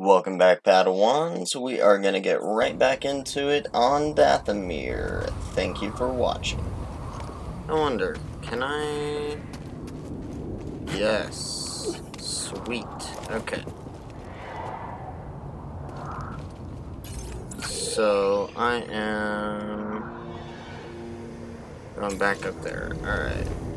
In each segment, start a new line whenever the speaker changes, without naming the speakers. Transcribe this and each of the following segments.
Welcome back, Padawans. We are going to get right back into it on Dathomir. Thank you for watching. I wonder, can I... Yes. Sweet. Okay. So, I am... Going back up there. Alright.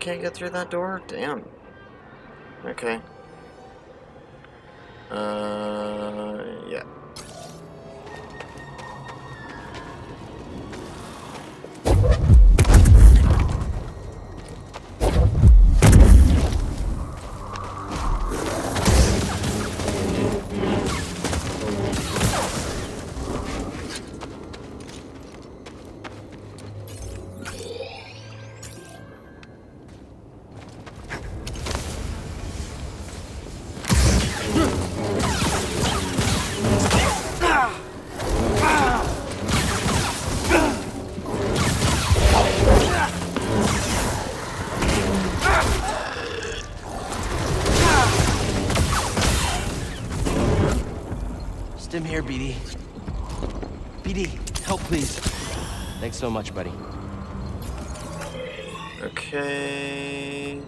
Can't get through that door? Damn. Okay.
So much, buddy.
Okay.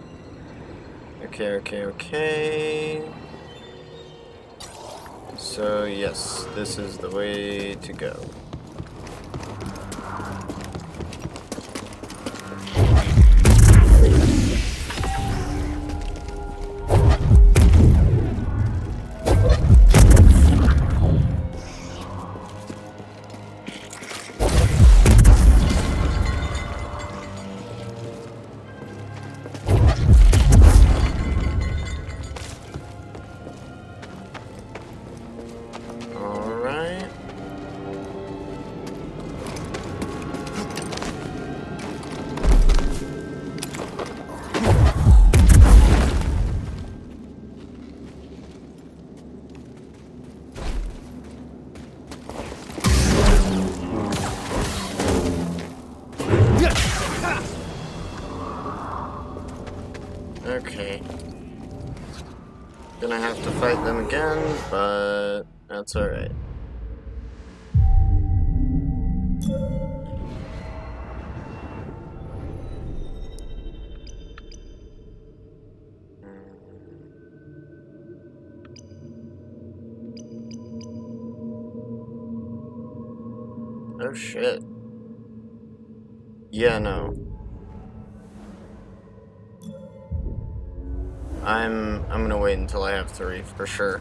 Okay, okay, okay. So, yes, this is the way to go. Again, but that's alright. I'm I'm gonna wait until I have three for sure.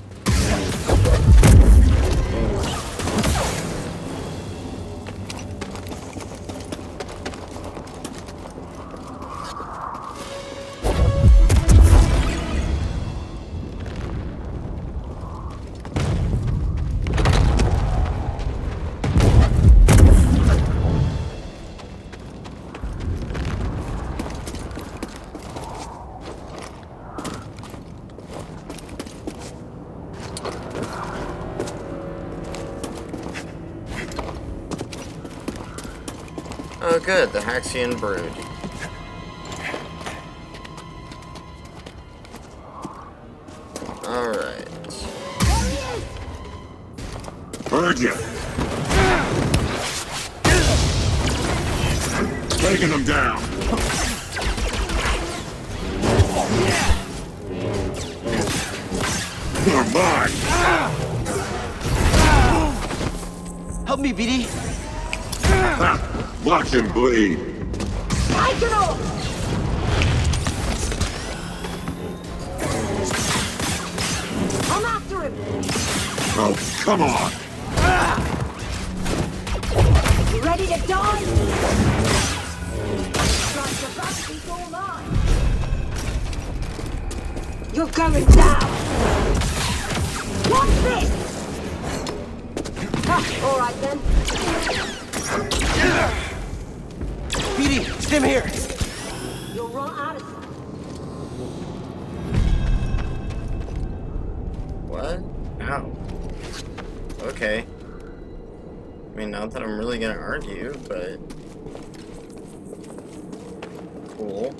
The Brood.
Watch him bleed!
I'm after him!
Oh, come on!
You ready to die? Like the bounty's all mine! You're going down! What's this? Ah, all right then.
BD, stim here.
You'll run out of
What? Ow. Okay. I mean, not that I'm really gonna argue, but... Cool.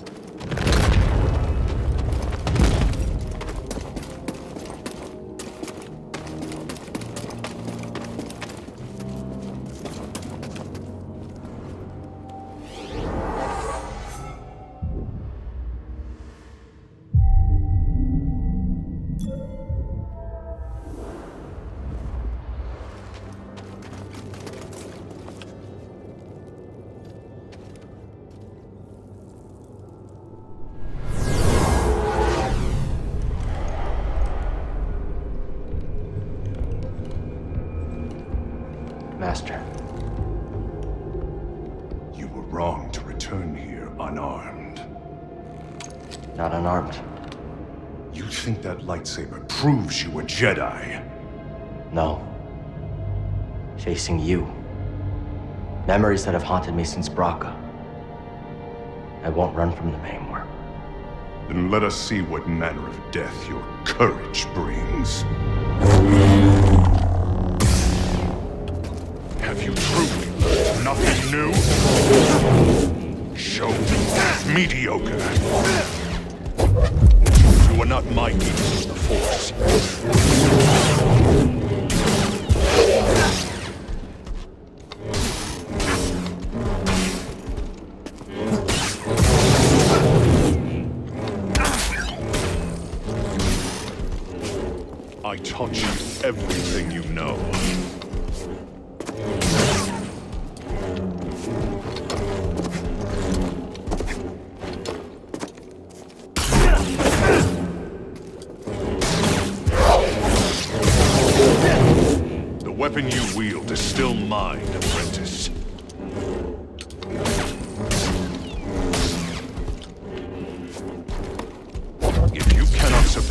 Jedi?
No. Facing you. Memories that have haunted me since Bracca. I won't run from them anymore.
Then let us see what manner of death your courage brings. Have you truly learned nothing new? Show me mediocre. You are not my equal in the Force.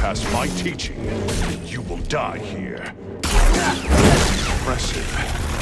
Surpass my teaching, you will die here. Impressive.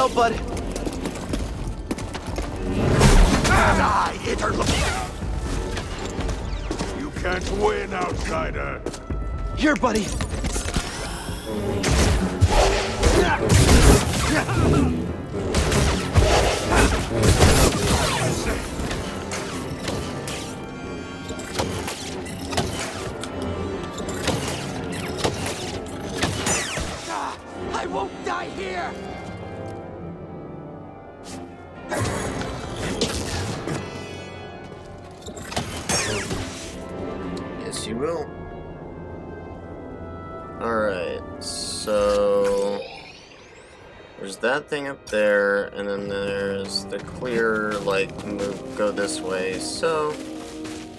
Help, bud.
Die, interloper! You can't win, outsider!
Here, buddy.
I won't die here!
That thing up there, and then there's the clear, like, move, go this way. So,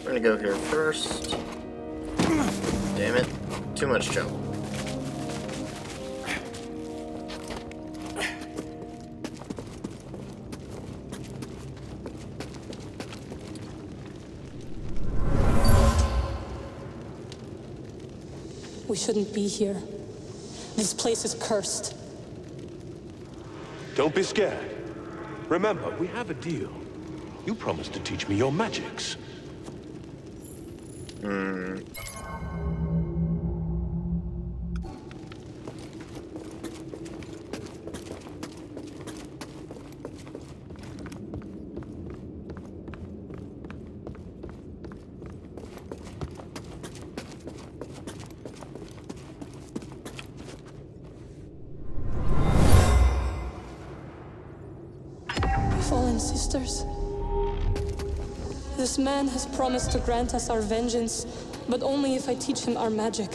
we're gonna go here first. Damn it. Too much jump.
We shouldn't be here. This place is cursed.
Don't be scared. Remember, we have a deal. You promised to teach me your magics.
Fallen promised to grant us our vengeance, but only if I teach him our magic.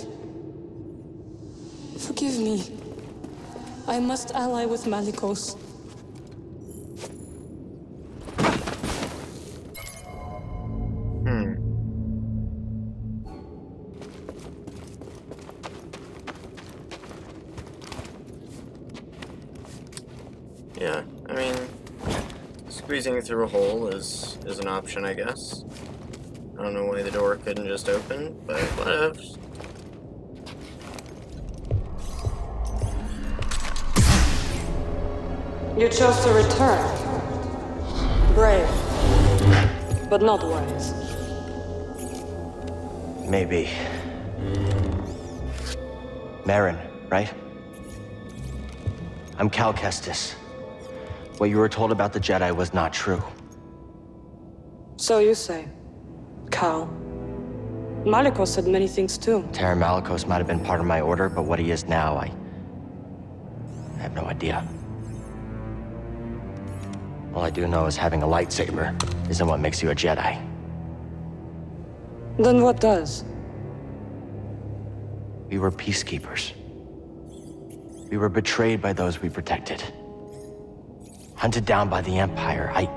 Forgive me. I must ally with Malicos. Hmm.
Yeah, I mean, squeezing through a hole is is an option, I guess. I don't know why the door couldn't just open, but whatever.
You chose to return. Brave, but not wise.
Maybe. Merrin, right? I'm Cal Kestis. What you were told about the Jedi was not true.
So you say. Cal. Malicos said many things too.
Taron Malicos might have been part of my order, but what he is now, I... I have no idea. All I do know is having a lightsaber isn't what makes you a Jedi.
Then what does?
We were peacekeepers. We were betrayed by those we protected. Hunted down by the Empire. I...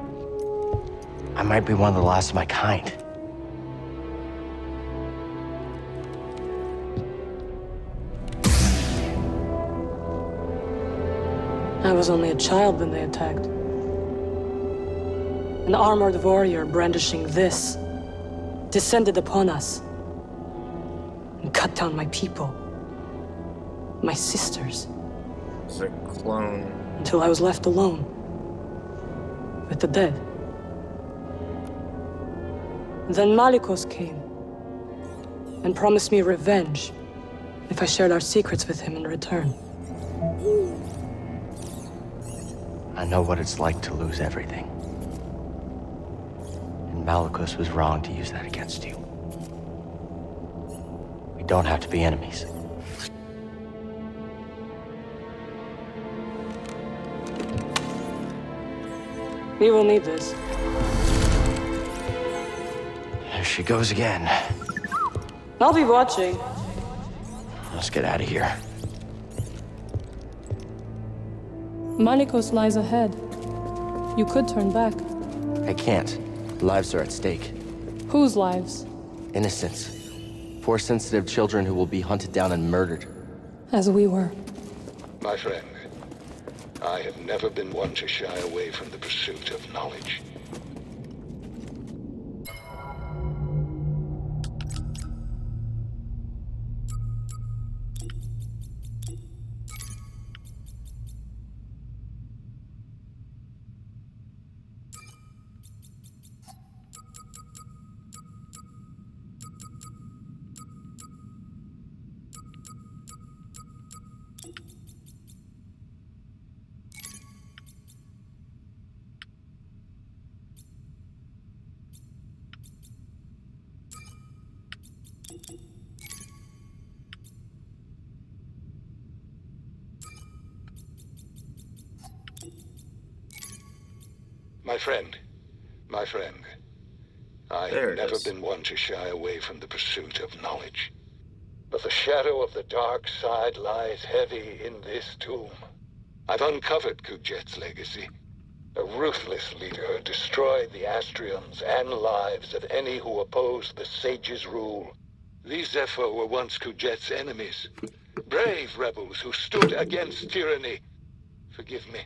I might be one of the last of my kind.
I was only a child when they attacked. An armored warrior brandishing this descended upon us and cut down my people, my sisters,
It's a clone.
until I was left alone with the dead. Then Malicos came and promised me revenge if I shared our secrets with him in return.
I know what it's like to lose everything. And Malicos was wrong to use that against you. We don't have to be enemies.
We will need this.
There she goes again.
I'll be watching.
Let's get out of here.
Malicos lies ahead. You could turn back.
I can't. Lives are at stake.
Whose lives?
Innocents. Force sensitive children who will be hunted down and murdered.
As we were.
My friend, I have never been one to shy away from the pursuit of knowledge. Never been one to shy away from the pursuit of knowledge. But the shadow of the dark side lies heavy in this tomb. I've uncovered Kujet's legacy. A ruthless leader who destroyed the Astriums and lives of any who opposed the Sage's rule. These Zeffo were once Kujet's enemies. Brave rebels who stood against tyranny. Forgive me.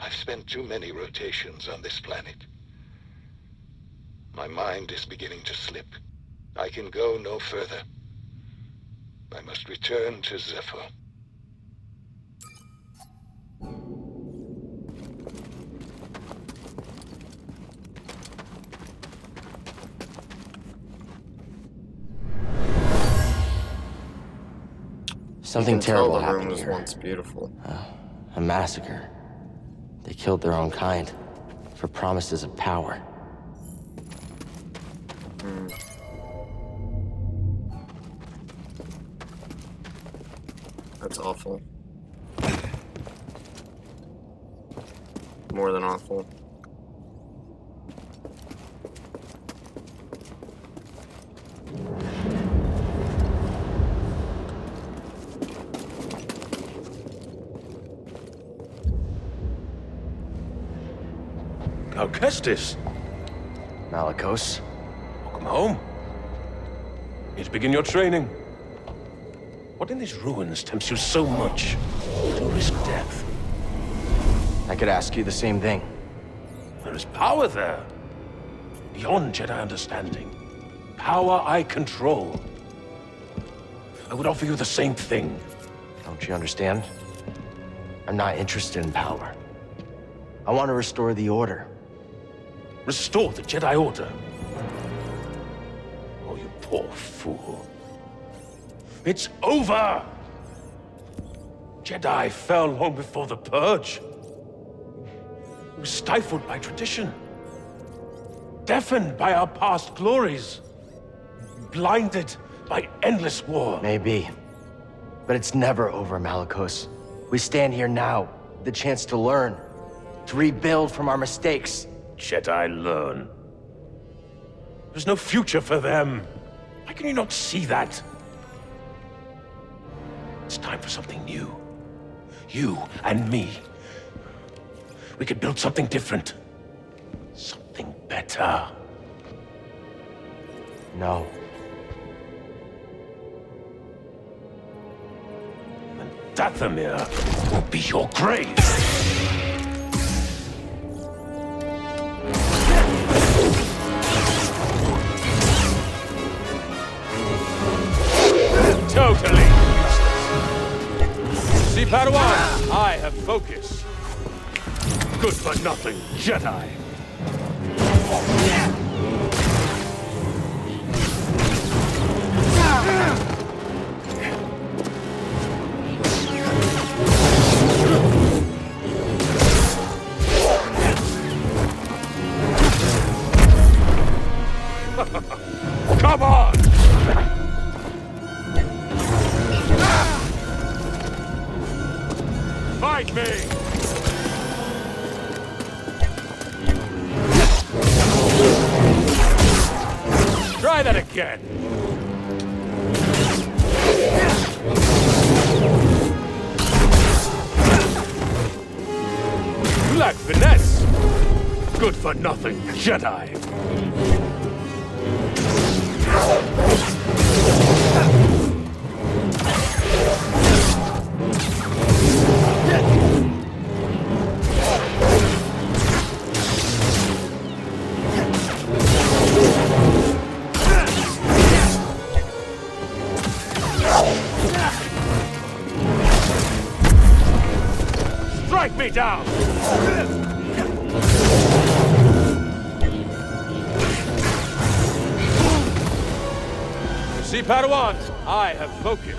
I've spent too many rotations on this planet. My mind is beginning to slip. I can go no further. I must return to Zeffo.
Something
you can
terrible
tell the room
happened
was
here.
once beautiful.
A massacre. They killed their own kind for promises of power. Mm.
That's awful. More than awful.
Alcestis,
Malicos?
Welcome home. Here to begin your training. What in these ruins tempts you so much to risk death?
I could ask you the same thing.
There is power there. Beyond Jedi understanding. Power I control. I would offer you the same thing.
Don't you understand? I'm not interested in power. I want to restore the Order.
Restore the Jedi Order. Poor fool. It's over! Jedi fell long before the Purge. We were stifled by tradition. Deafened by our past glories. Blinded by endless war.
Maybe. But it's never over, Malicos. We stand here now, the chance to learn, to rebuild from our mistakes.
Jedi learn. There's no future for them. Why can you not see that? It's time for something new. You and me. We could build something different. Something better.
No.
And Dathomir will be your grave. Padawan, I have focus. Good for nothing, Jedi. Come Jedi.
Strike me down! I have focus.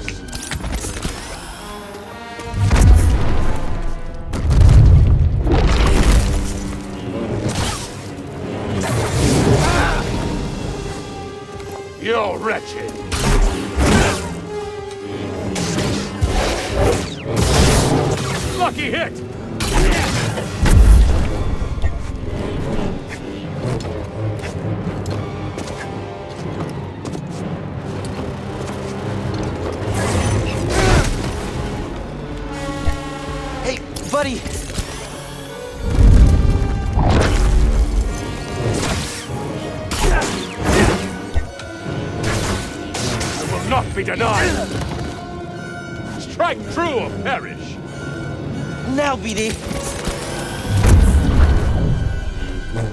Come!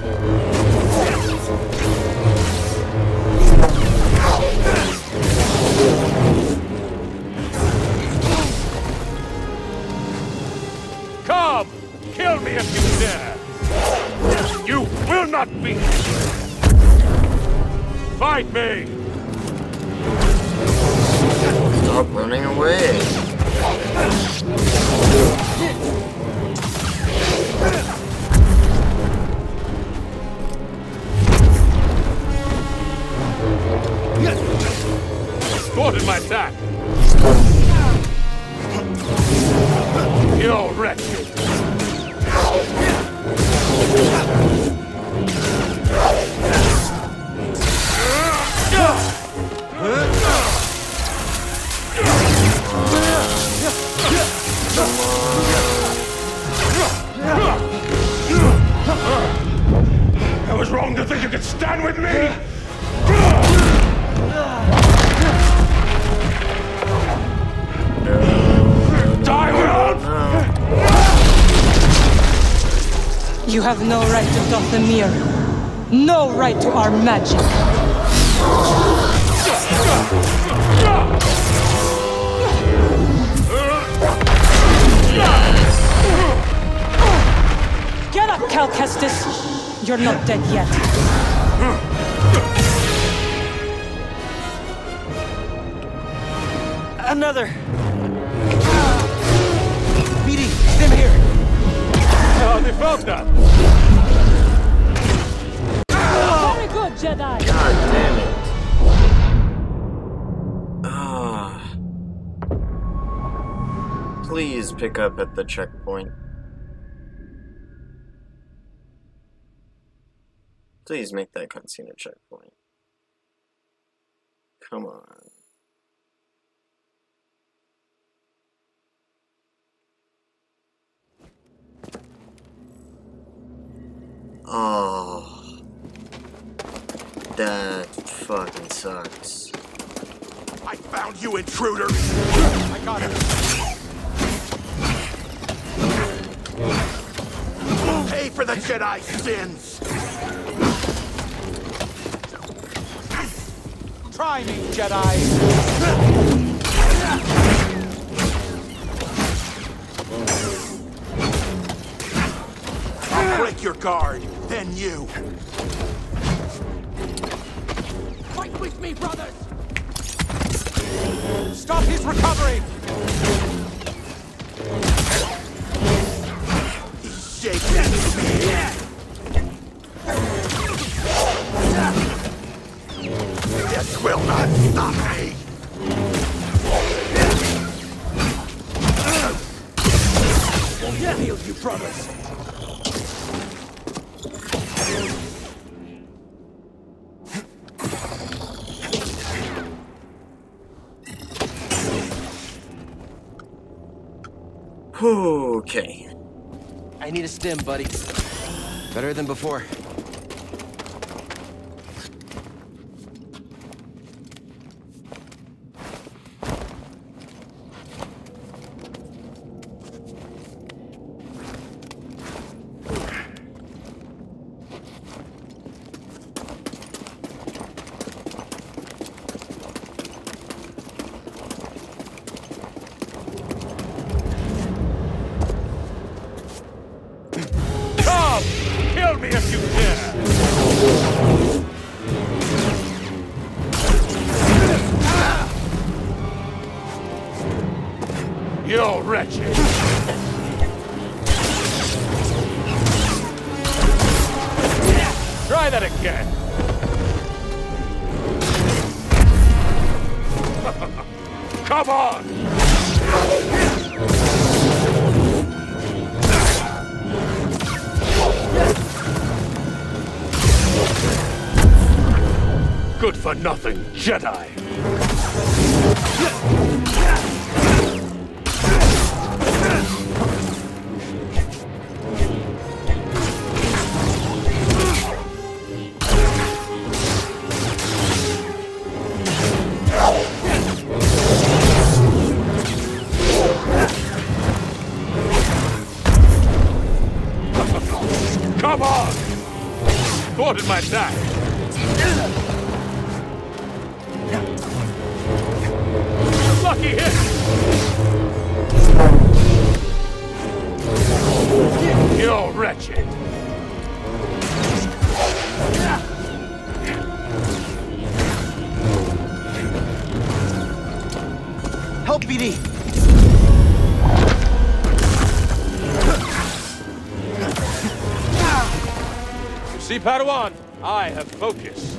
Kill me if you dare! You will not me! Fight me!
Stop running away.
Thwarted my attack! You're wretched! I was wrong to think you could stand with me!
You have no right to Dathomir. No right to our magic. Get up, Cal Kestis. You're not dead yet.
Another!
How they felt that?
Very good, Jedi.
God damn it. Ah. Please pick up at the checkpoint. Please make that cutscene a checkpoint. Come on. Oh. That fucking sucks.
I found you, intruder! I got him. Pay for the Jedi sins! Try me, Jedi! Break your guard, then you. Fight with me, brothers! Stop his recovery!
Buddy. Better than before.
Jedi!
Help, BD!
See, Padawan, I have focus.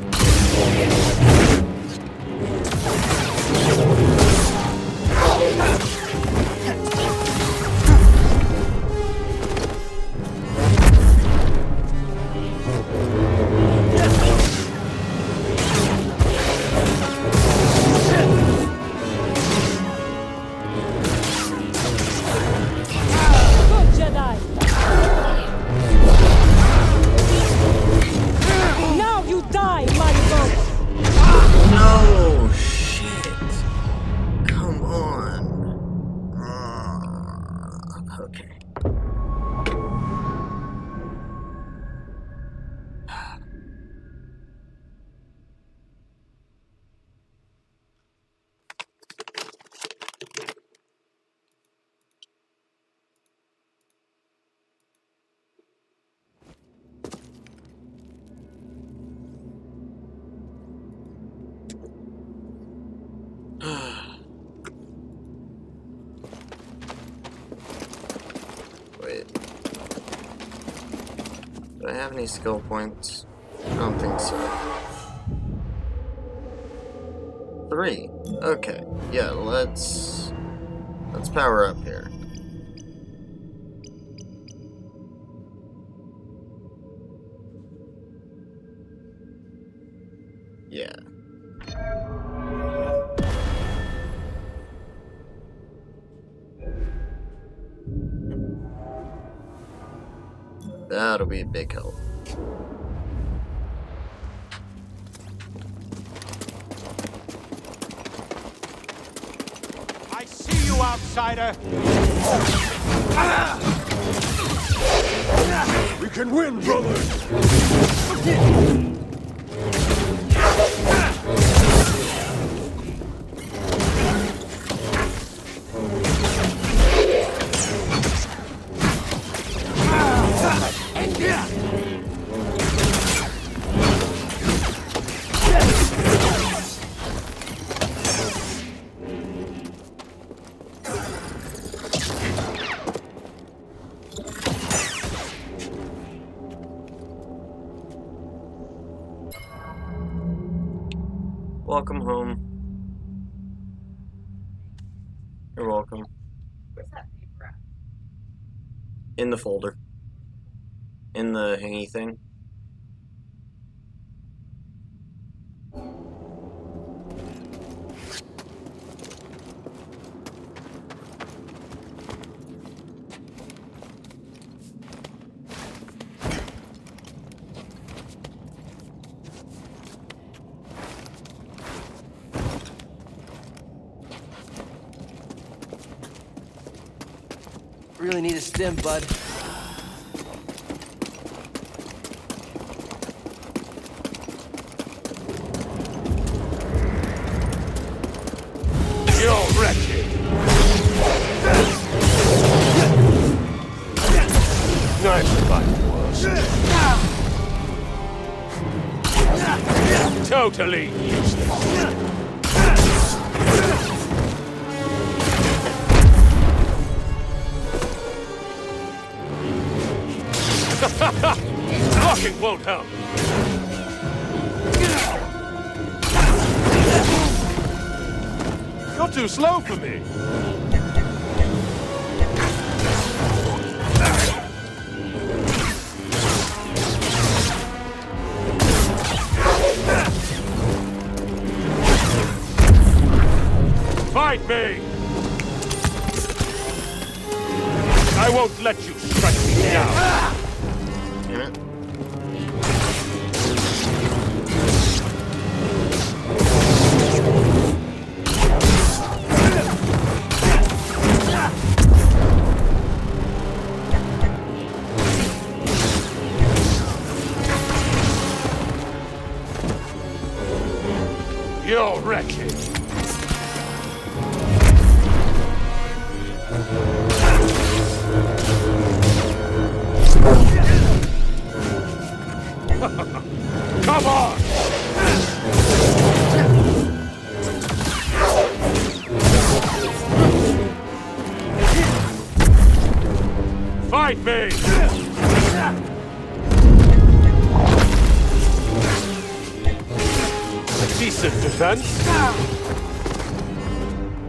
Any skill points? I don't think so. Three. Okay. Yeah, let's let's power up here. Yeah. That'll be a big help.
I see
We can win, brothers!
Welcome home. You're welcome.
Where's that paper at?
In the folder. In the hangy thing.
in, bud.
You're. Nice fight. Totally.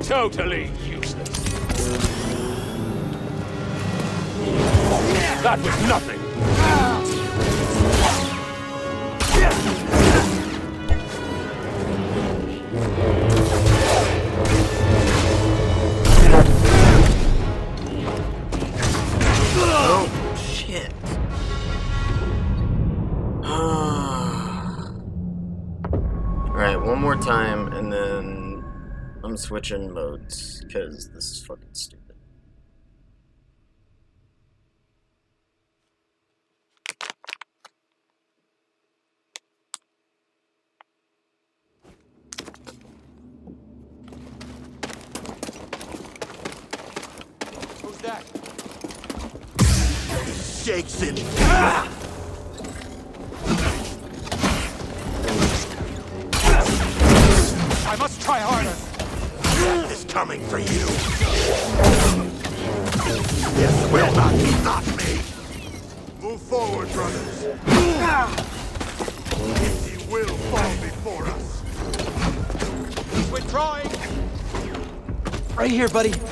Totally useless. That was nothing.
Switching modes, because this is fucking stupid.
Here, buddy.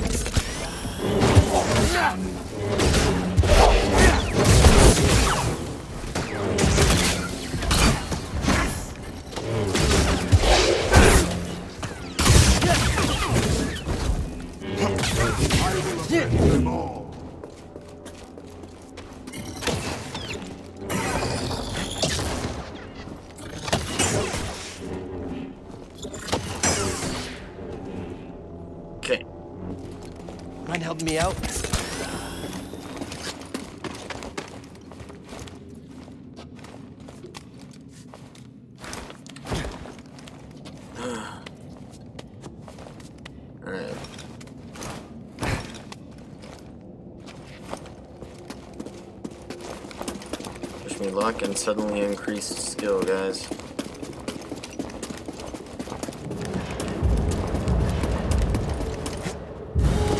And suddenly increased skill, guys.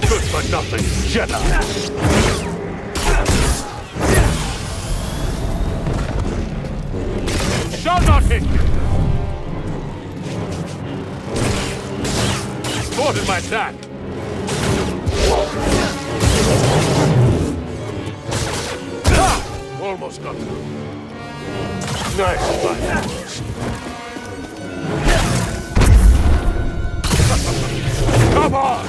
Good for nothing, Jedi. Shall not hit you. Thwarted my attack. Come on!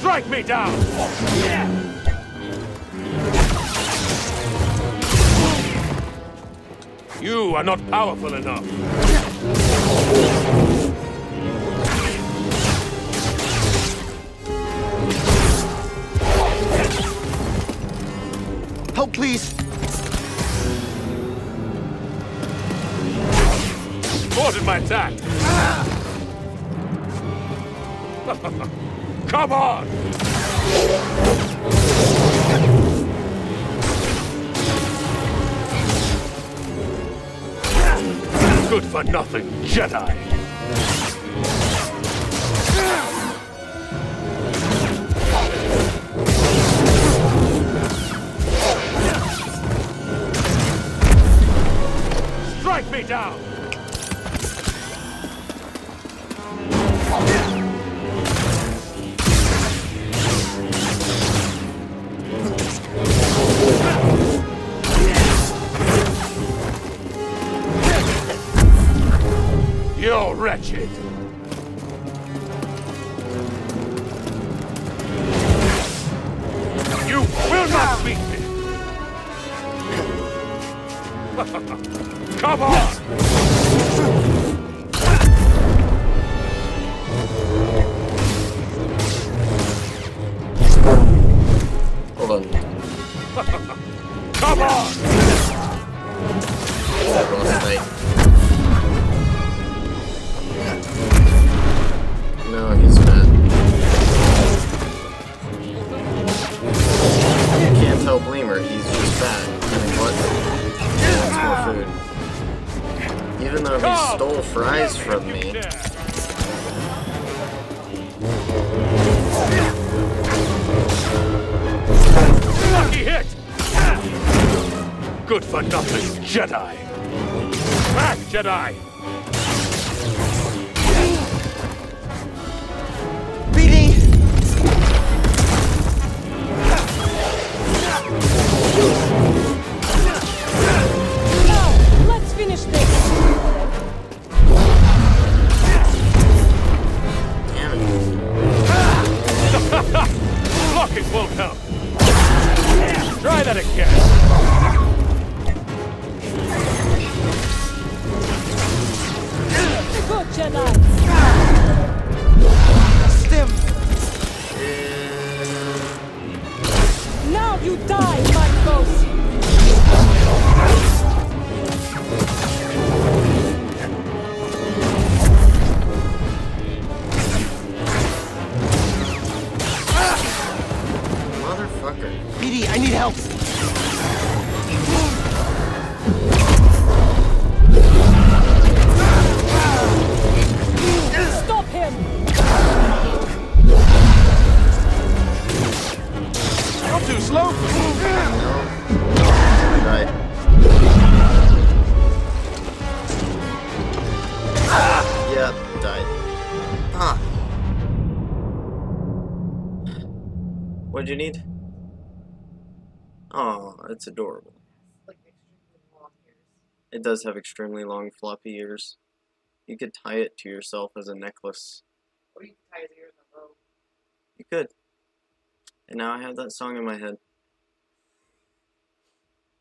Strike me down! You are not powerful enough.
Help, please!
Supported my attack! Ah! Come on! Good for nothing, Jedi! Down! Won't. Try that again.
Jedi. Now you die,
Oh, it's adorable.
Like extremely long ears.
It does have extremely long floppy ears. You could tie it to yourself as a necklace.
Or you can tie his ears in a bow.
You could. And now I have that song in my head.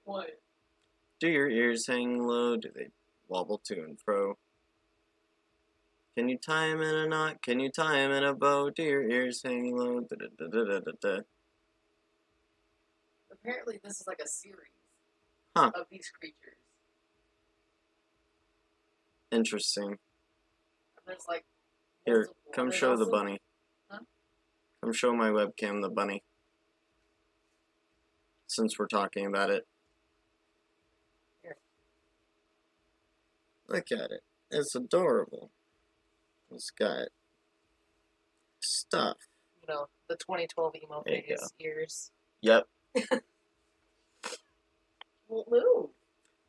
What?
Do your ears hang low? Do they wobble to and fro? Can you tie tie 'em in a knot? Can you tie tie 'em in a bow? Do your ears hang low? Da, da, da, da, da, da, da.
Apparently, this is like a series
Huh.
of these creatures.
Interesting.
And there's like.
Here, come show the bunny.
Huh?
Come show my webcam the bunny. Since we're talking about it.
Here.
Look at it. It's adorable. It's got stuff.
You know, the 2012 emo phase years.
Yep.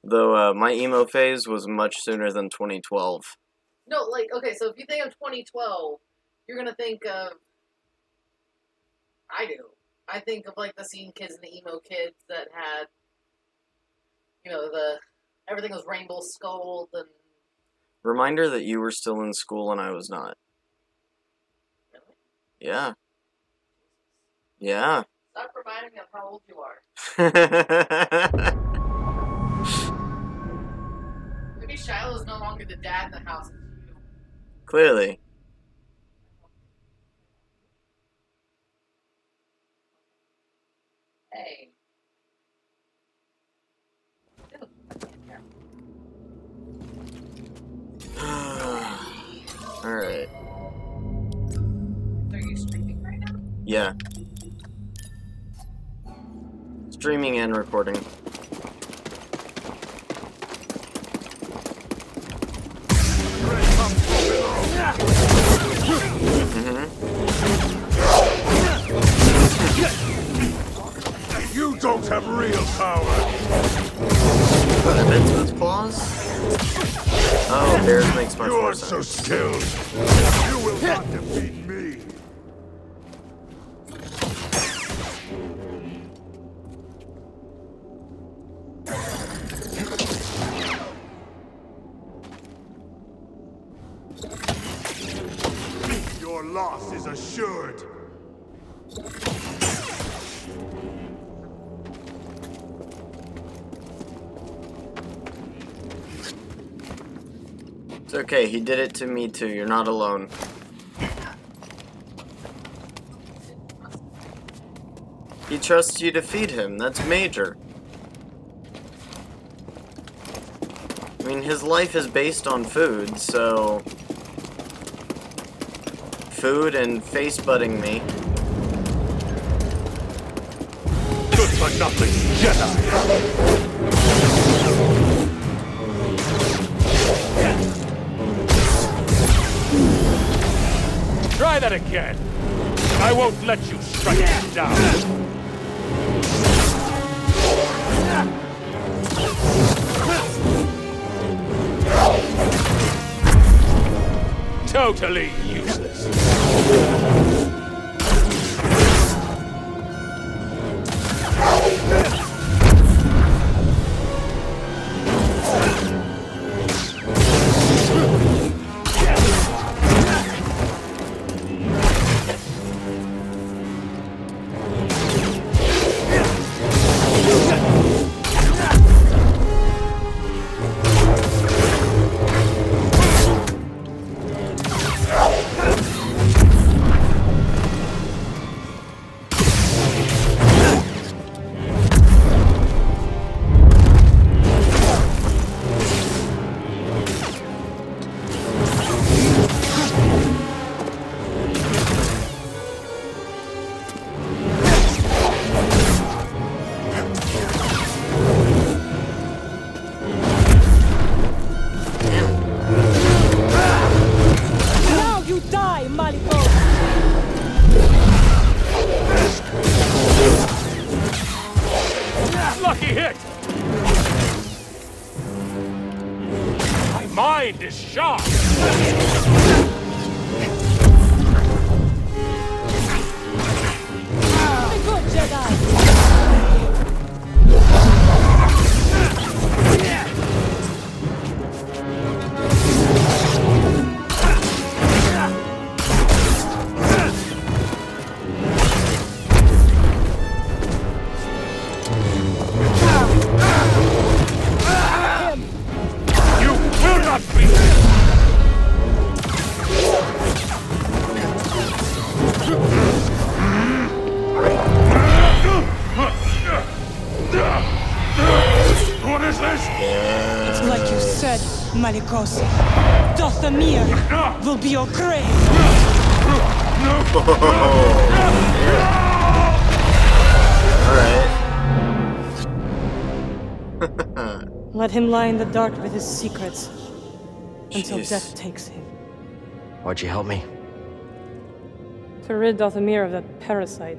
Though uh, my emo phase was much sooner than 2012.
No, like, okay, so if you think of 2012, you're gonna think of. I do. I think of like the scene kids and the emo kids that had, you know, the everything was rainbow skulled and
Reminder that you were still in school and I was not.
really.
Yeah. Yeah.
Stop reminding of how old you are. Maybe Shiloh's no longer the dad in the house.
Clearly.
Hey.
Alright.
Are you streaming right now?
Yeah. Streaming and recording. Mm-hmm.
You don't have real power.
Rabbits with claws? Oh, bears makes much
You're so skilled. You will not defeat
okay, he did it to me too. You're not alone. He trusts you to feed him. That's major. I mean, his life is based on food, so... Food and face butting me.
Good for nothing, Jedi.
Try that again. I won't let you strike me down. Totally useless.
Malicos.
Dathomir will be
your grave!
Alright.
Let him lie in the dark with his secrets until
Jeez.
death takes him.
Why'd you help me?
To rid Dathomir of that parasite.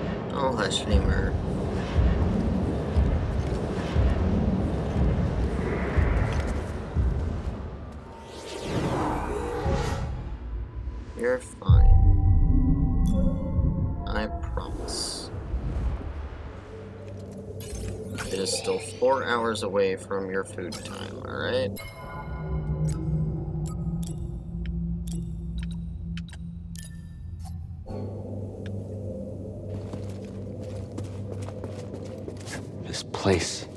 Oh, hush, Namer. You're fine. I promise. It is still four hours away from your food time, alright?
Place.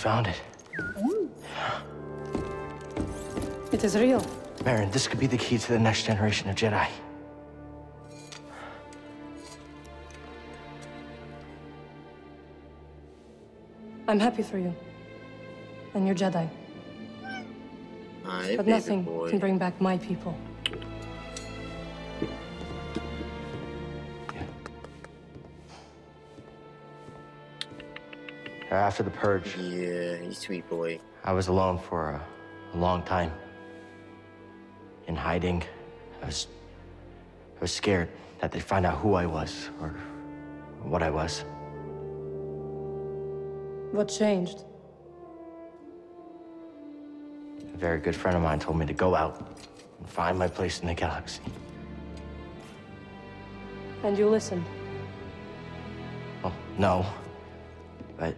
Found it.
It is real.
Merrin, this could be the key to the next generation of Jedi.
I'm happy for you. And your Jedi.
Hi,
But
baby
nothing
boy.
can bring back my people.
After the purge,
Yeah, you sweet boy.
I was alone for a, a long time. In hiding, I was. I was scared that they'd find out who I was or what I was.
What changed?
A very good friend of mine told me to go out and find my place in the galaxy.
And you listened.
Well, no. But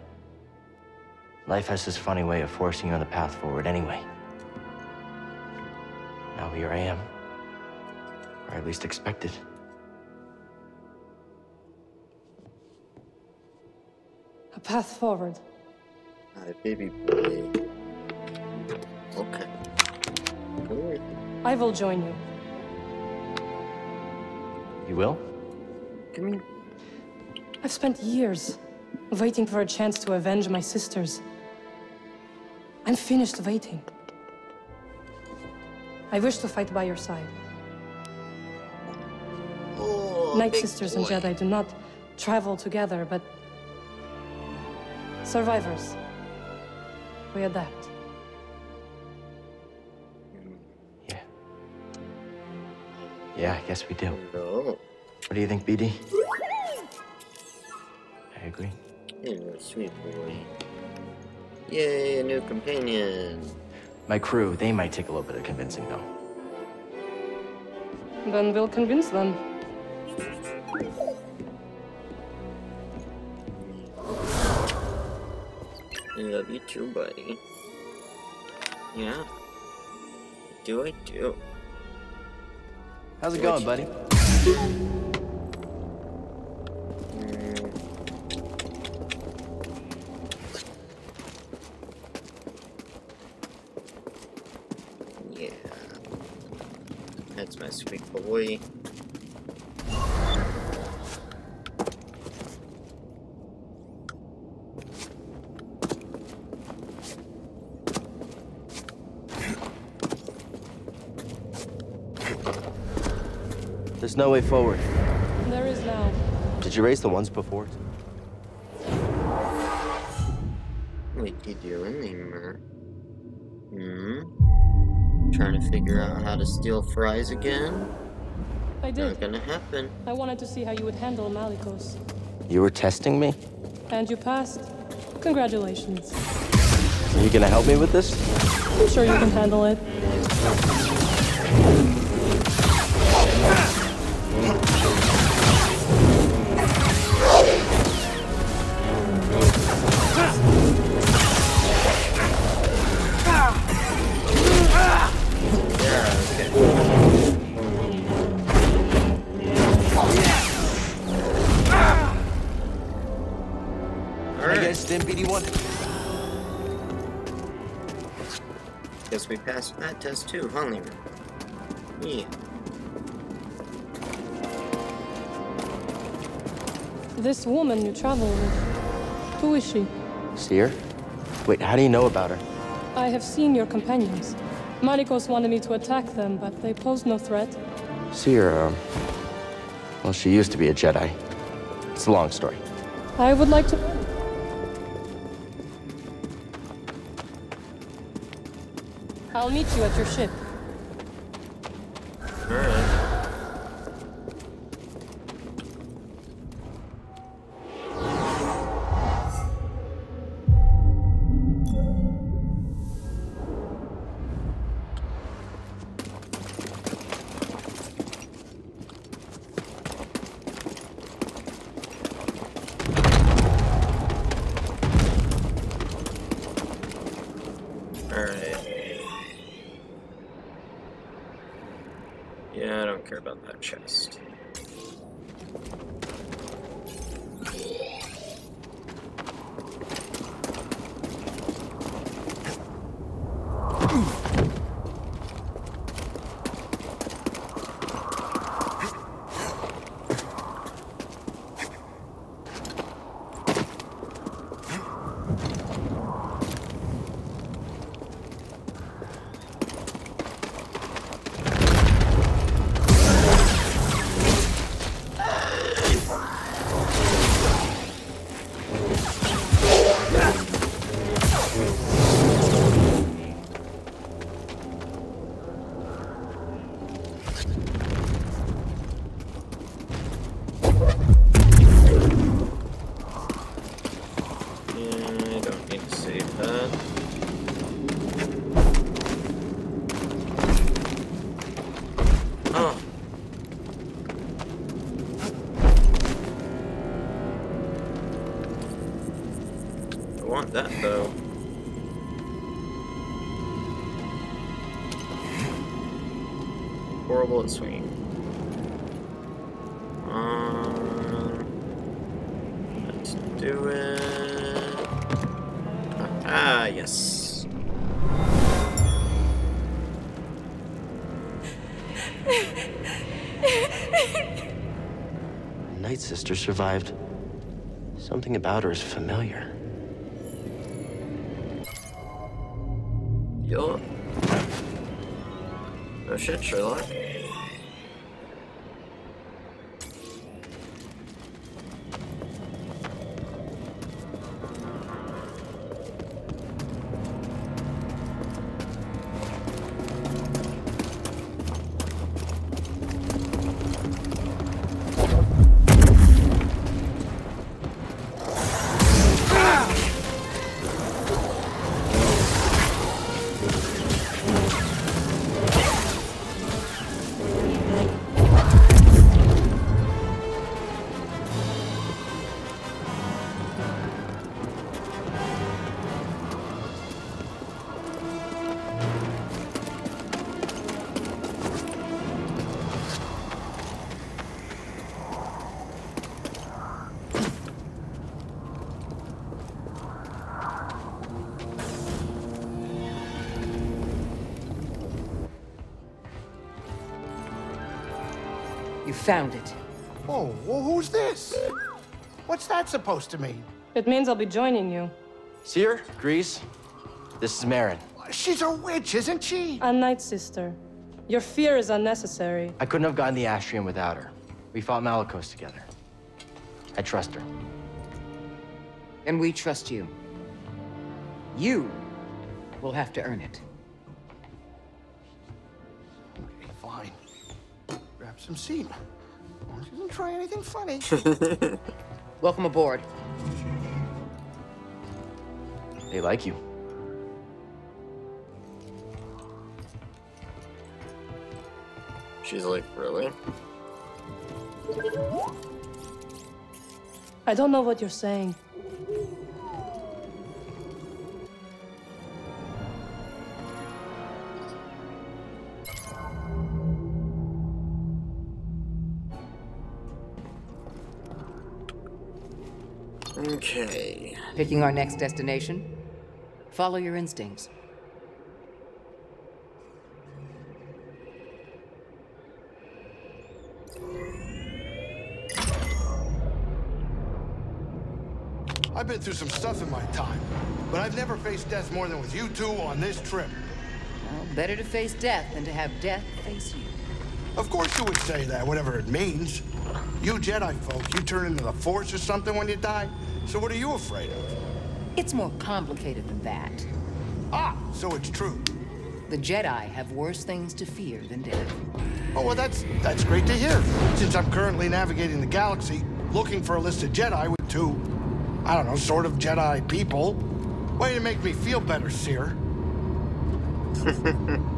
life has this funny way of forcing you on the path forward anyway. Now here I am. Or at least expected.
A path forward.
Hi, baby boy. Okay. Come with me.
I will join you.
You will?
Come here.
I've spent years waiting for a chance to avenge my sisters. I'm finished waiting. I wish to fight by your side.
Oh,
Night
big
Sisters and. Jedi do not travel together, but survivors. We adapt.
Yeah. Yeah, I guess we do.
No.
What do you think, BD? I agree.
You're sweet boy. Yay, a new companion.
My crew, they might take a little bit of convincing, though.
Then we'll convince them.
I love you too, buddy. Yeah. Do I do?
How's it going, buddy?
Sweet.
There's no way forward.
There is now.
Did you raise the ones before?
What you doing there, Hmm? Trying to figure out how to steal fries again?
I did.
Not gonna happen.
I wanted to see how you would handle Malicos.
You were testing me?
And you passed. Congratulations.
Are you gonna help me with this?
I'm sure you can handle it.
does too, huh, Lima? Yeah.
This woman you travel with, who is she?
Cere? Wait, how do you know about her?
I have seen your companions. Malicos wanted me to attack them, but they posed no threat.
Cere, um... Well, she used to be a Jedi. It's a long story.
I would like to... I'll meet you at your ship.
Survived. Something about her is familiar.
Yo. Oh shit, Sherlock.
Found it.
Oh, well, who's this? What's that supposed to mean?
It means I'll be joining you.
See her, Greez? This is Merrin.
She's a witch, isn't she?
A night sister. Your fear is unnecessary.
I couldn't have gotten the Astrium without her. We fought Malicos together. I trust her.
And we trust you. You will have to earn it.
Okay, fine. Grab some seam. Well, she doesn't try anything funny.
Welcome aboard.
They like you.
She's like, really?
I don't know what you're saying.
Okay.
Picking our next destination? Follow your instincts.
I've been through some stuff in my time, but I've never faced death more than with you two on this trip.
Well, better to face death than to have death face you.
Of course you would say that, whatever it means. You Jedi folk, you turn into the Force or something when you die? So what are you afraid of?
It's more complicated than that.
Ah, so it's true.
The Jedi have worse things to fear than death.
Oh, well, that's that's great to hear. Since I'm currently navigating the galaxy, looking for a list of Jedi with two, I don't know, sort of Jedi people. Way to make me feel better, Cere.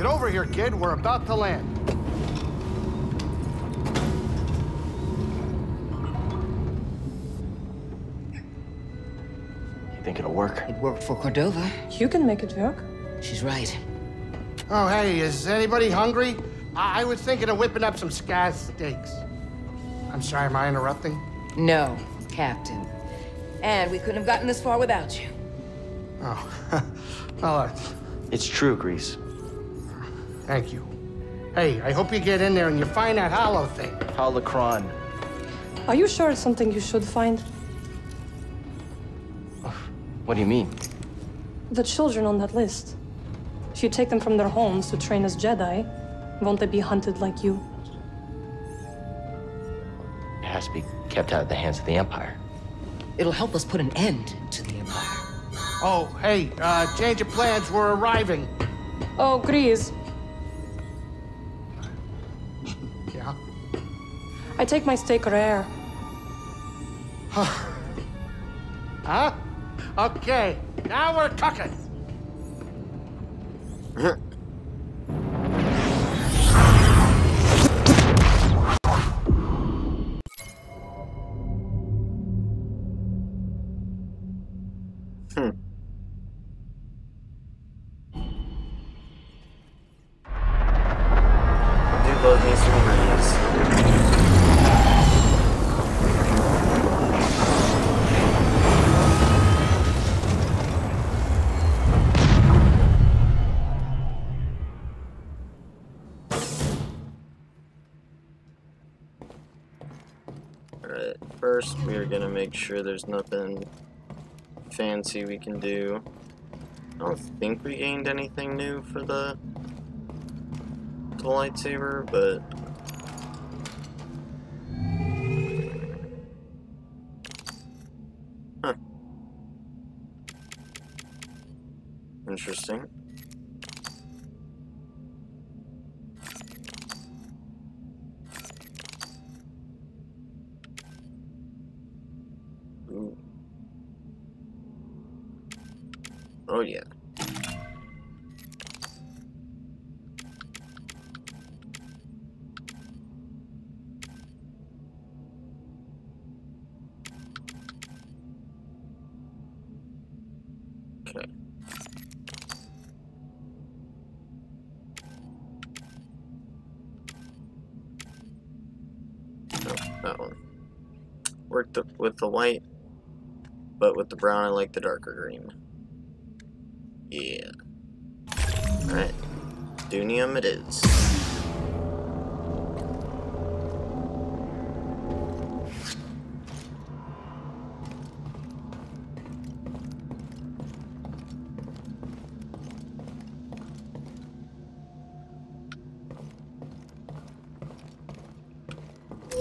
Get over here, kid. We're about to land.
You think it'll work?
It worked for Cordova.
You can make it work.
She's right.
Oh, hey, is anybody hungry? I, I was thinking of whipping up some Skaz steaks. I'm sorry, am I interrupting?
No, Captain. And we couldn't have gotten this far without you.
Oh, well, uh,
It's true, Greez.
Thank you. Hey, I hope you get in there and you find that hollow thing.
Holocron.
Are you sure it's something you should find?
What do you mean?
The children on that list. If you take them from their homes to train as Jedi, won't they be hunted like you?
It has to be kept out of the hands of the Empire.
It'll help us put an end to the Empire.
Oh, hey, uh, change of plans, we're arriving.
Oh,
Greez,
I take my steak rare.
Huh? Okay, now we're cooking.
first we are gonna make sure there's nothing fancy we can do. I don't think we gained anything new for the, the lightsaber, but Huh. Interesting. Ooh. Oh yeah. That one. Worked with the but with the brown I like the darker green. Yeah. Alright. Dunium it is.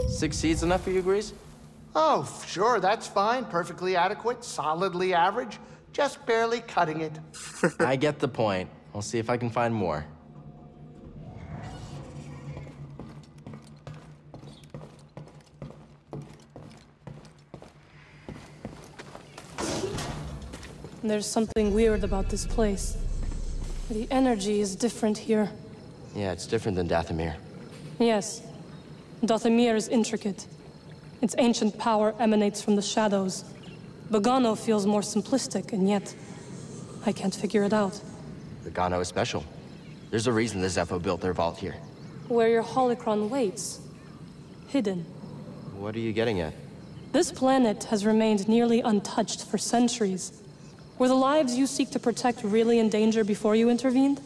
Six seeds enough for you, Greez?
Oh, sure, that's fine. Perfectly adequate, solidly average, just barely cutting it.
I get the point. I'll see if I can find more.
There's something weird about this place. The energy is different here.
Yeah, it's different than Dathomir.
Yes. Dathomir is intricate. Its ancient power emanates from the shadows. Bogano feels more simplistic, and yet... I can't figure it out.
Bogano is special. There's a reason the Zeffo built their vault here.
Where your holocron waits. Hidden.
What are you getting at?
This planet has remained nearly untouched for centuries. Were the lives you seek to protect really in danger before you intervened?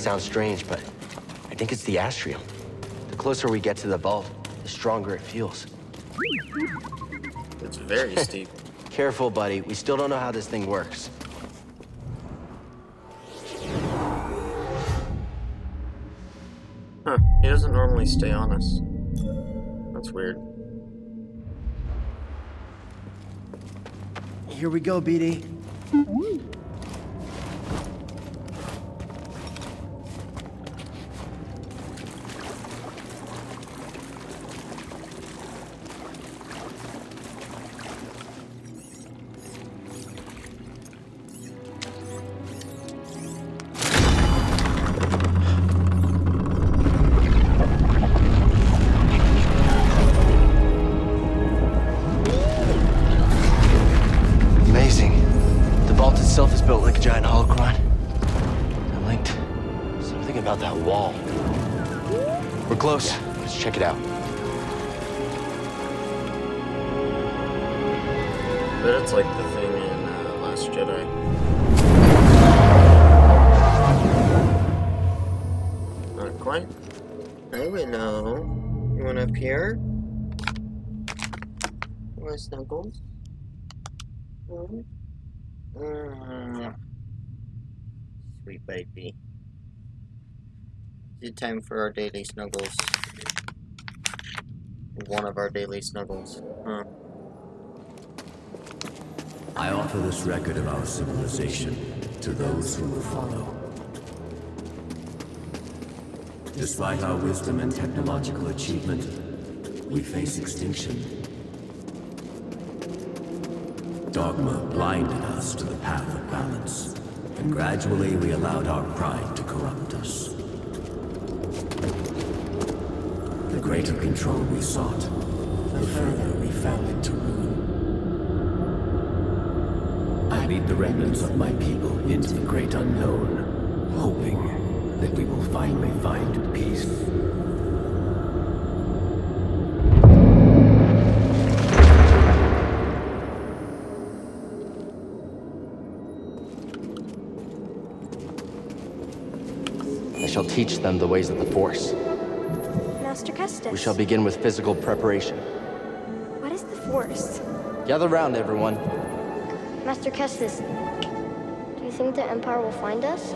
Sound strange, but I think it's the astrium. The closer we get to the vault, the stronger it feels.
It's very steep.
Careful, buddy. We still don't know how this thing works.
Huh. He doesn't normally stay on us. That's weird.
Here we go, BD.
Time for our daily snuggles? One of our daily snuggles. Huh.
I offer this record of our civilization to those who will follow. Despite our wisdom and technological achievement, we face extinction. Dogma blinded us to the path of balance, and gradually we allowed our pride to corrupt us. The greater control we sought, the further we fell into ruin. I lead the remnants of my people into the great unknown, hoping that we will finally find peace.
I shall teach them the ways of the Force.
Master Kestis.
We shall begin with physical preparation.
What is the Force?
Gather round, everyone.
Master Kestis, do you think the Empire will find us?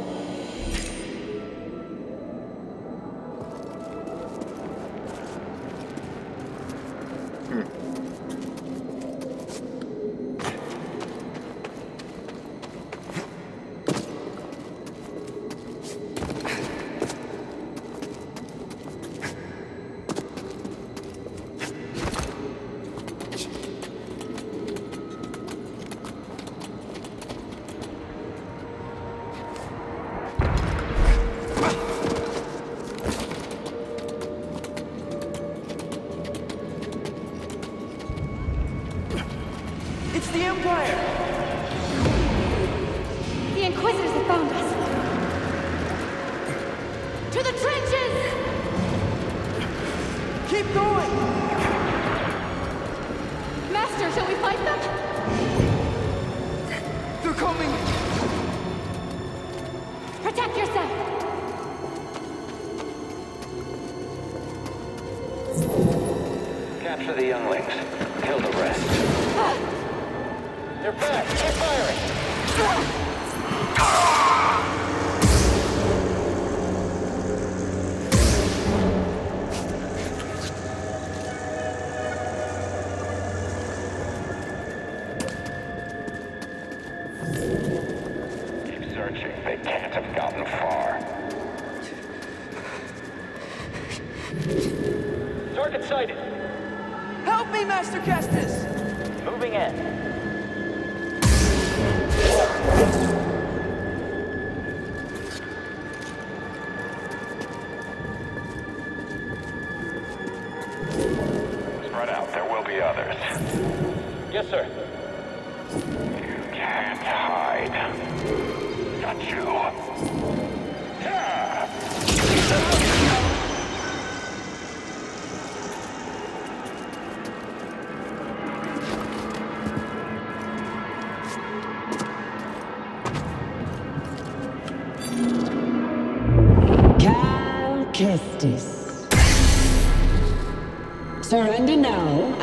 Spread out. There will be the others.
Yes, sir.
You can't hide. Got you.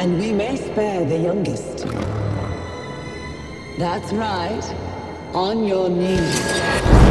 And we may spare the youngest. That's right. On your knees.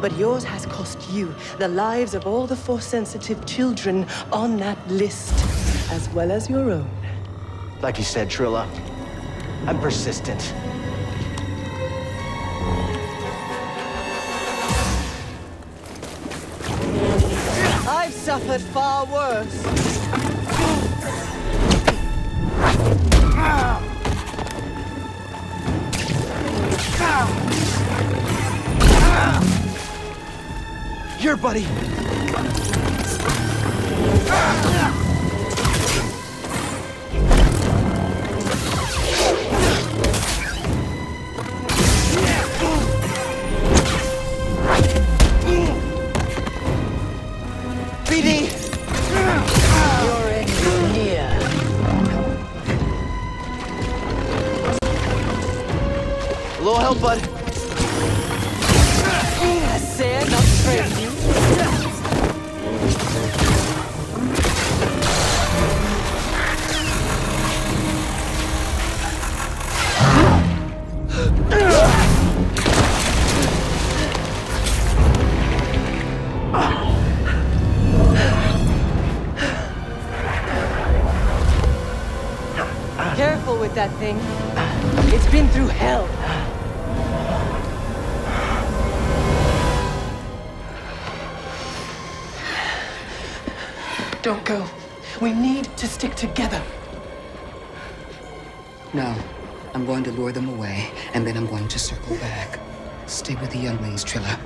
But yours has cost you the lives of all the Force-sensitive children on that list, as well as your own.
Like you said, Trilla, I'm persistent.
I've suffered far worse.
Here, buddy. BD!
Your buddy. is.
A little help, bud.
Together.
No. I'm going to lure them away, and then I'm going to circle back. Stay with the younglings, Trilla.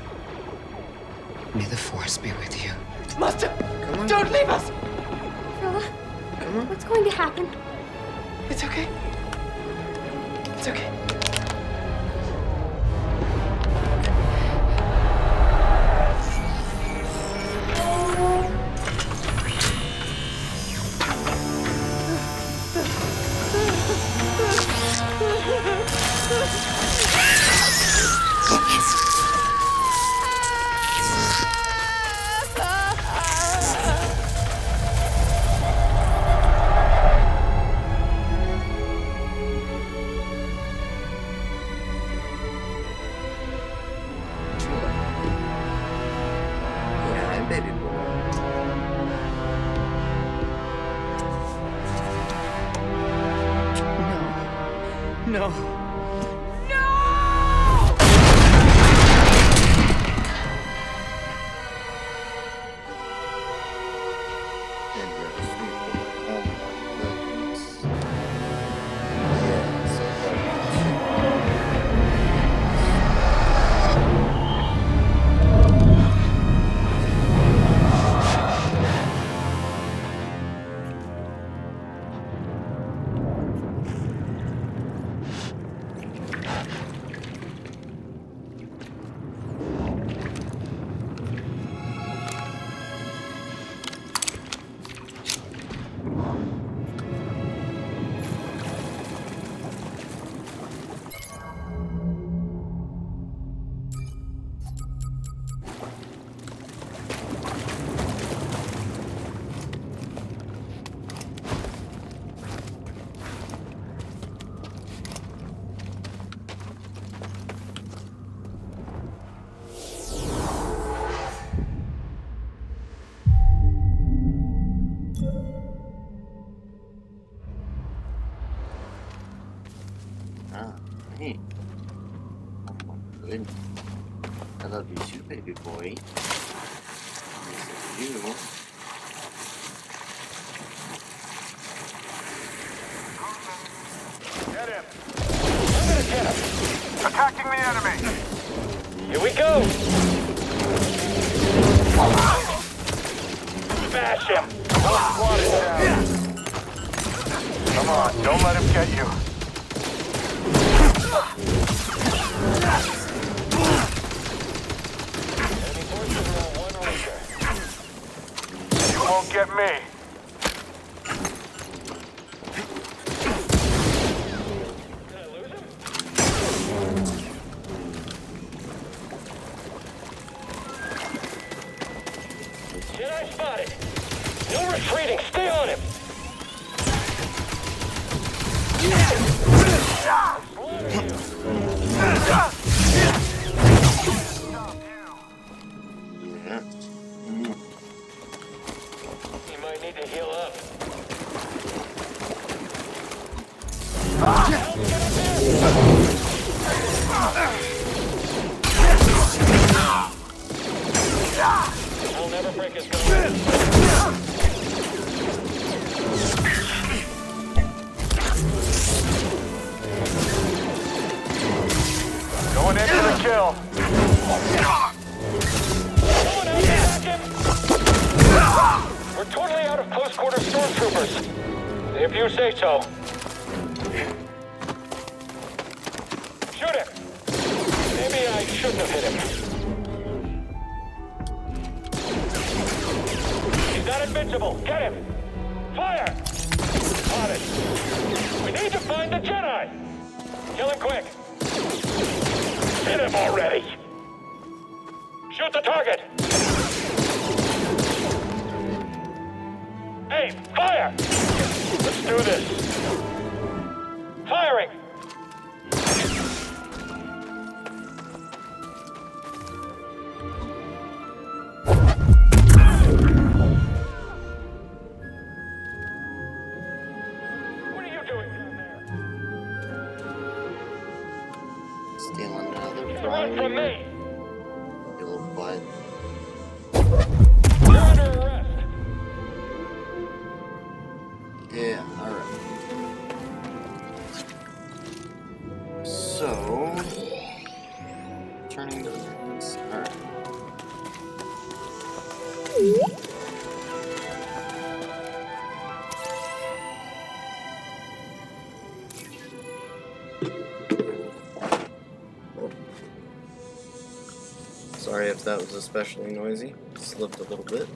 That was especially noisy. Slipped a little bit.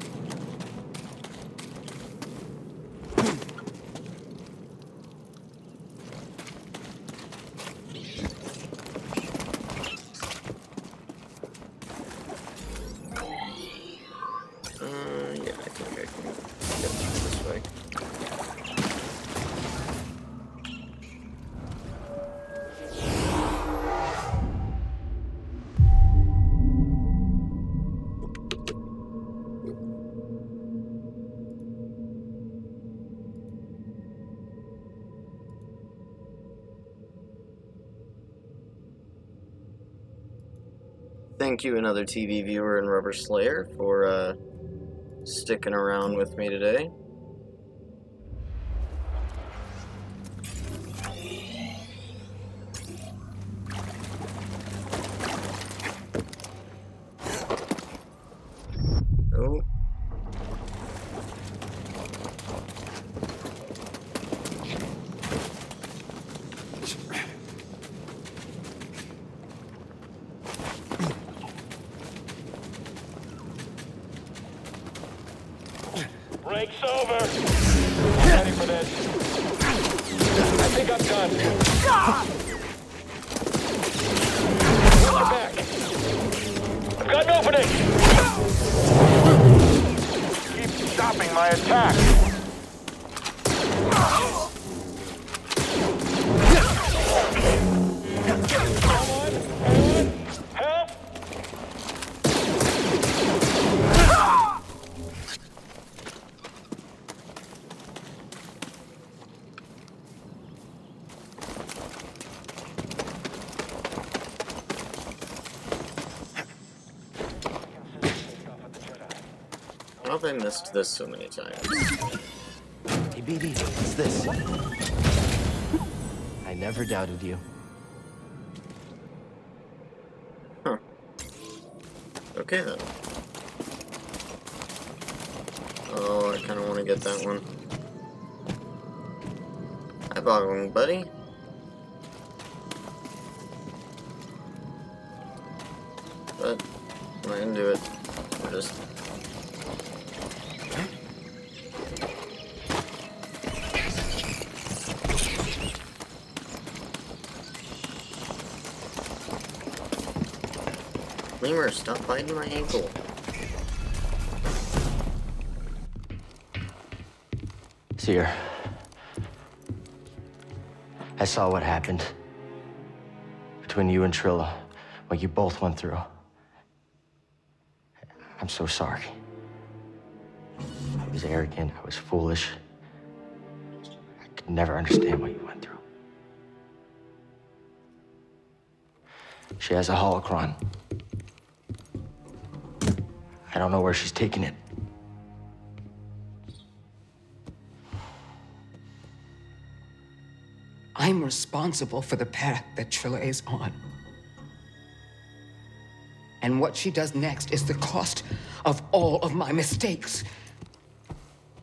Thank you, another TV viewer and Rubber Slayer, for uh, sticking around with me today. Missed this so many times?
Hey, BD, what's this? I never doubted you. Huh.
Okay then. Oh, I kind of want to get that one. Hi, boggling buddy. Stop biting my ankle.
Cere. I saw what happened. Between you and Trilla. What you both went through. I'm so sorry. I was arrogant. I was foolish. I could never understand what you went through. She has a holocron. I don't know where she's taking it.
I'm responsible for the path that Trilla is on. And what she does next is the cost of all of my mistakes.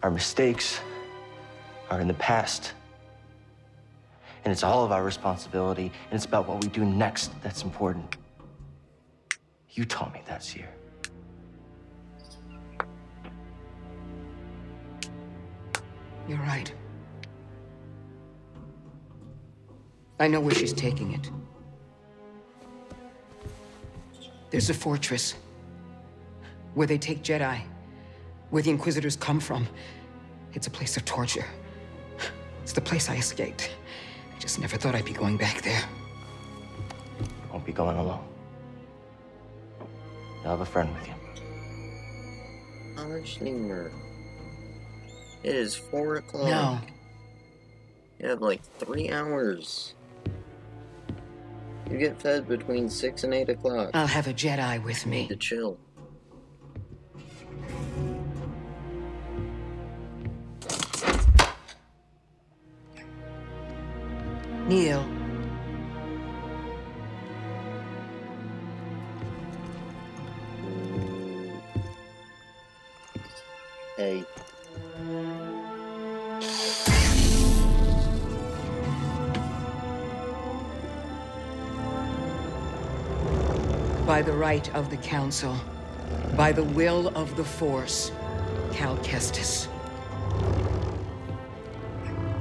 Our mistakes are in the past. And it's all of our responsibility, and it's about what we do next that's important. You taught me that, Cere.
You're right. I know where she's taking it. There's a fortress where they take Jedi, where the Inquisitors come from. It's a place of torture. It's the place I escaped. I just never thought I'd be going back there.
You won't be going alone. You'll have a friend with you.
Arch Lemur. It is four o'clock.
No.
You have like three hours. You get fed between six and eight o'clock.
I'll have a Jedi with me.
To chill.
Neil. Right of the Council, by the will of the Force, Cal Kestis.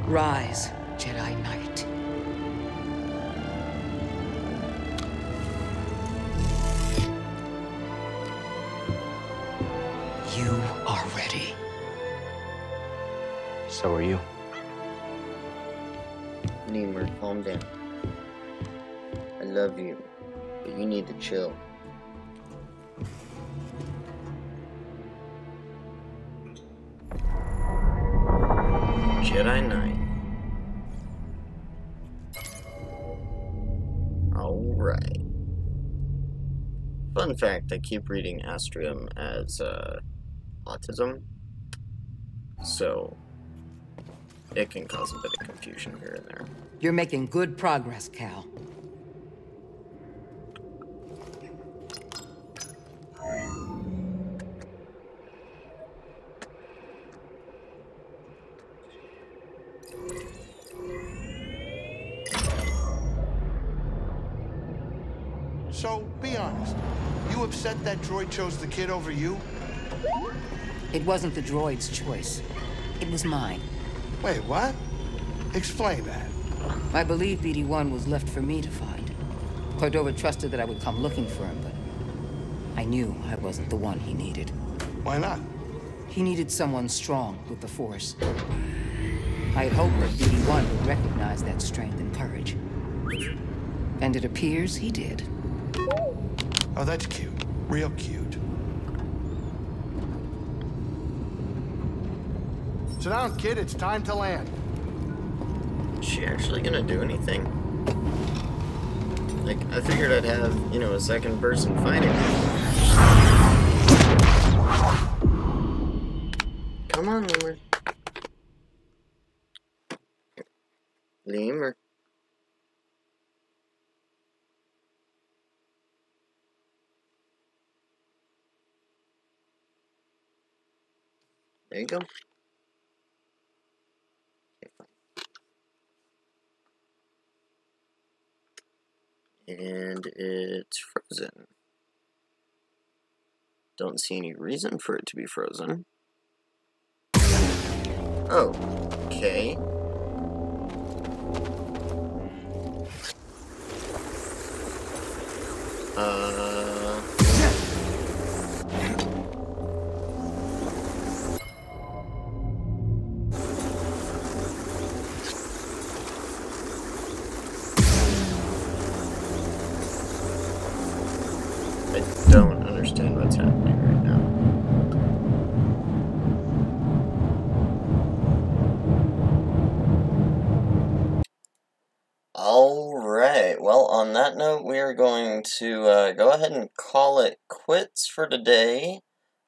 Rise, Jedi Knight. You are ready.
So are you.
Lemur, calm down. I love you, but you need to chill. Fact, I keep reading Astrium as uh, autism, so it can cause a bit of confusion here and there.
You're making good progress, Cal.
So, be honest. You upset that droid chose the kid over you?
It wasn't the droid's choice. It was mine.
Wait, what? Explain that.
I believe BD-1 was left for me to find. Cordova trusted that I would come looking for him, but I knew I wasn't the one he needed.
Why not?
He needed someone strong with the Force. I had hoped that BD-1 would recognize that strength and courage. And it appears he did.
Oh, that's cute. Real cute. Sit down, kid. It's time to land.
Is she actually gonna do anything? Like, I figured I'd have, you know, a second person fighting me. Come on, Lemur. Lemur. There you go. and it's frozen. Don't see any reason for it to be frozen. Oh, okay. Uh... well, on that note, we are going to uh, go ahead and call it quits for today.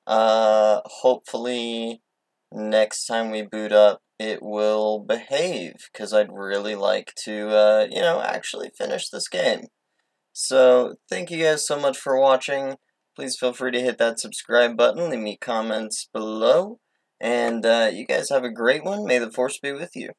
Uh, hopefully, next time we boot up, it will behave, because I'd really like to, uh, you know, actually finish this game. So, thank you guys so much for watching. Please feel free to hit that subscribe button, leave me comments below, and uh, you guys have a great one. May the Force be with you.